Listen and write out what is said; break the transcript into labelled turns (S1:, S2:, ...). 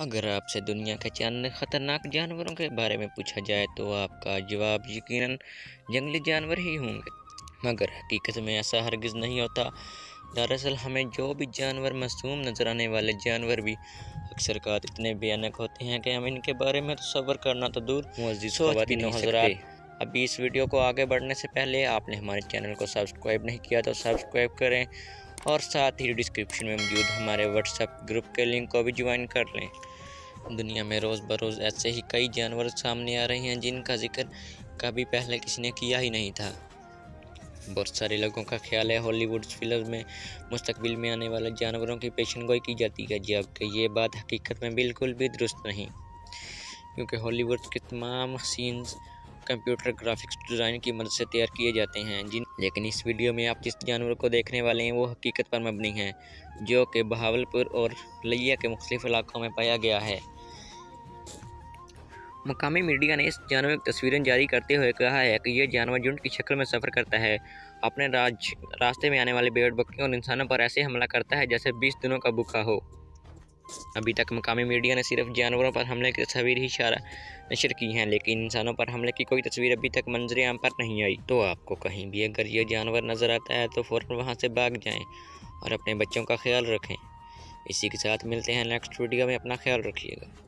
S1: اگر آپ سے دنیا کے چند خطرناک جانوروں کے بارے میں پوچھا جائے تو آپ کا جواب یقیناً جنگلی جانور ہی ہوں گے۔ مگر حقیقت میں ایسا ہرگز نہیں ہوتا۔ دراصل ہمیں جو بھی جانور معصوم نظر آنے والے جانور بھی اکثر کا اتنے بیانک ہوتے ہیں کہ ہم ان کے بارے میں تصور کرنا تو دور و حضرات۔ ابھی اس ویڈیو کو آگے بڑھنے سے پہلے آپ نے ہمارے چینل کو سبسکرائب نہیں کیا تو سبسکرائب کریں اور ساتھ ہی ڈسکرپشن میں موجود ہمارے واٹس ایپ گروپ کے لنک کو بھی جوائن کر لیں۔ دنیا میں روز بروز ایسے ہی کئی جانور سامنے آ رہے ہیں جن کا ذکر کبھی پہلے کسی نے کیا ہی نہیں تھا۔ بہت سارے لوگوں کا خیال ہے ہالی ووڈ فلم میں مستقبل میں آنے والے جانوروں کی پیشن گوئی کی جاتی ہے جبکہ یہ بات حقیقت میں بالکل بھی درست نہیں۔ کیونکہ ہالی ووڈ کے تمام سینز کمپیوٹر گرافکس ڈیزائن کی مدد سے تیار کیے جاتے ہیں، جن لیکن اس ویڈیو میں آپ جس جانور کو دیکھنے والے ہیں، وہ حقیقت پر مبنی ہیں، جو کہ بہاول پور اور لیا کے مختلف علاقوں میں پایا گیا ہے۔ مقامی میڈیا نے اس جانور کی تصویریں جاری کرتے ہوئے کہا ہے کہ یہ جانور جنٹ کی شکل میں سفر کرتا ہے۔ اپنے راج، راستے میں آنے والے بیڑ بکریوں اور انسانوں پر ایسے حملہ کرتا ہے جیسے بیس دنوں کا بکا ہو۔ ابھی تک مقامی میڈیا نے صرف جانوروں پر حملے کی تصویر ہی اشارہ نشر کی ہیں، لیکن انسانوں پر حملے کی کوئی تصویر ابھی تک منظر عام پر نہیں آئی۔ تو آپ کو کہیں بھی اگر یہ جانور نظر آتا ہے تو فوراً وہاں سے بھاگ جائیں اور اپنے بچوں کا خیال رکھیں۔ اسی کے ساتھ ملتے ہیں نیکسٹ ویڈیو میں، اپنا خیال رکھیے گا۔